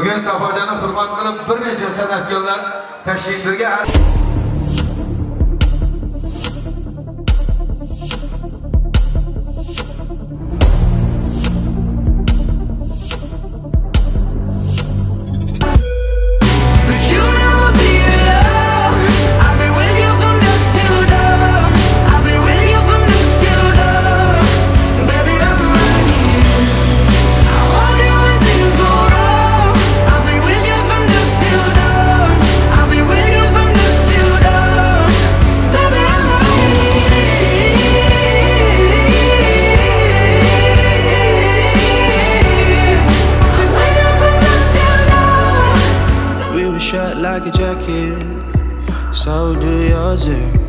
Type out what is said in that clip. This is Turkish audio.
Bugun Safojani hurmat qilib bir necha san'atkorlar tashrif birga Shut like a jacket, so do yours. Yeah.